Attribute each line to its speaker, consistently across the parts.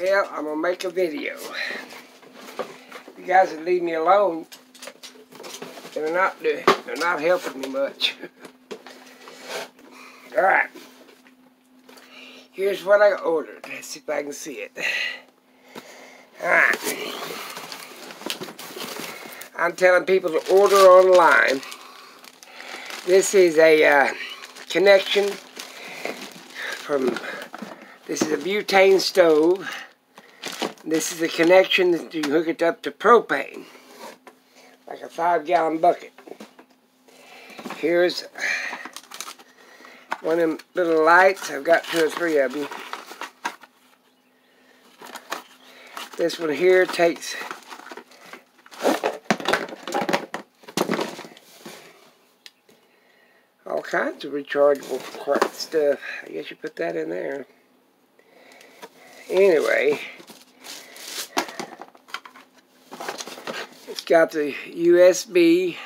Speaker 1: Well, I'm gonna make a video. You guys would leave me alone. They're not they're not helping me much. Alright. Here's what I ordered. Let's see if I can see it. Alright. I'm telling people to order online. This is a uh, connection from, this is a butane stove. This is a connection that you hook it up to propane, like a five gallon bucket. Here's one of them little lights. I've got two or three of them. This one here takes all kinds of rechargeable stuff. I guess you put that in there. Anyway, got the USB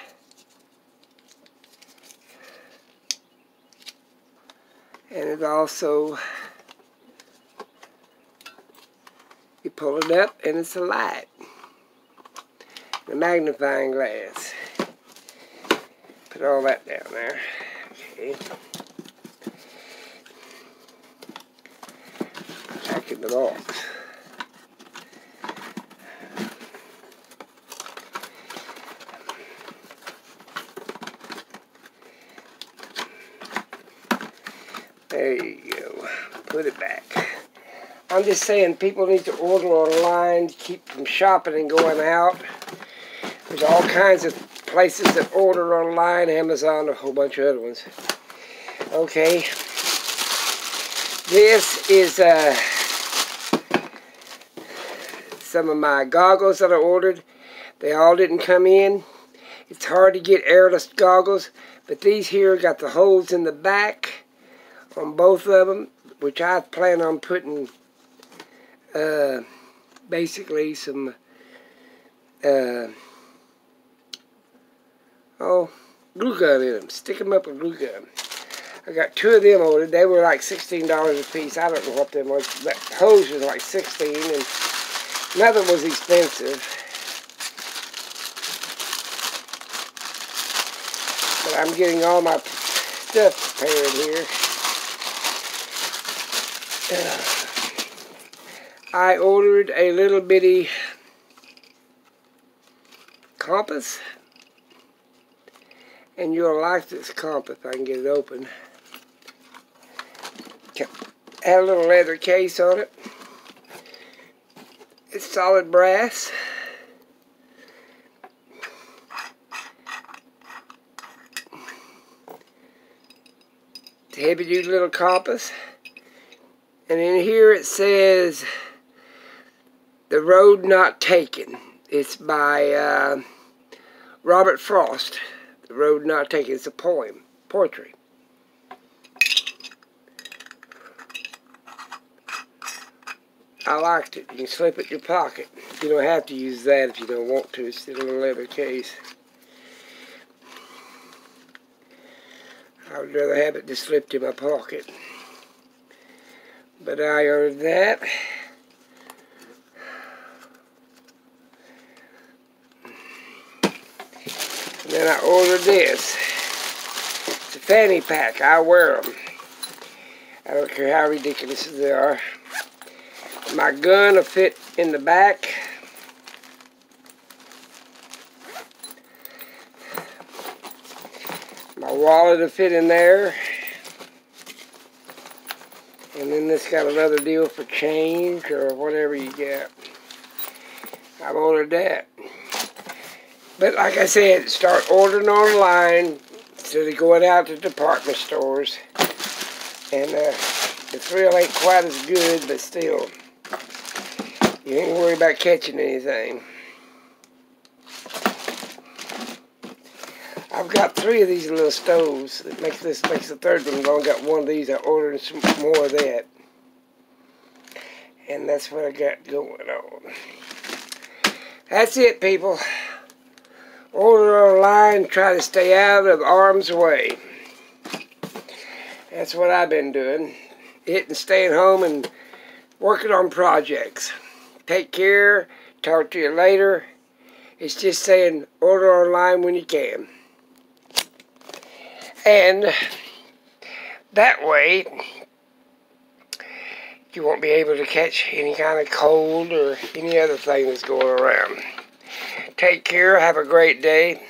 Speaker 1: and it also you pull it up and it's a light the magnifying glass. Put all that down there okay. In the box There you go. Put it back. I'm just saying people need to order online to keep from shopping and going out. There's all kinds of places that order online, Amazon, a whole bunch of other ones. Okay. This is uh, some of my goggles that I ordered. They all didn't come in. It's hard to get airless goggles, but these here got the holes in the back on both of them, which I plan on putting uh, basically some uh, oh glue gun in them. Stick them up with glue gun. I got two of them ordered. They were like $16 a piece. I don't know what them was. That hose was like 16 and another was expensive. But I'm getting all my stuff prepared here. Uh, I ordered a little bitty compass and you'll like this compass I can get it open. Had a little leather case on it. It's solid brass. It's a heavy duty little compass. And in here it says, The Road Not Taken. It's by uh, Robert Frost. The Road Not Taken. It's a poem, poetry. I liked it. You can slip it in your pocket. You don't have to use that if you don't want to. It's in a leather case. I would rather have it just slipped in my pocket. But I ordered that. Then I ordered this. It's a fanny pack. I wear them. I don't care how ridiculous they are. My gun will fit in the back. My wallet will fit in there. And then this got another deal for change or whatever you get. I've ordered that. But like I said, start ordering online instead of going out to department stores. And uh, the thrill ain't quite as good, but still, you ain't worry about catching anything. I've got three of these little stoves. That makes this makes the third one. I've only got one of these. I ordered some more of that. And that's what I got going on. That's it, people. Order online. Try to stay out of arm's way. That's what I've been doing. Hitting staying home and working on projects. Take care. Talk to you later. It's just saying order online when you can. And that way, you won't be able to catch any kind of cold or any other thing that's going around. Take care. Have a great day.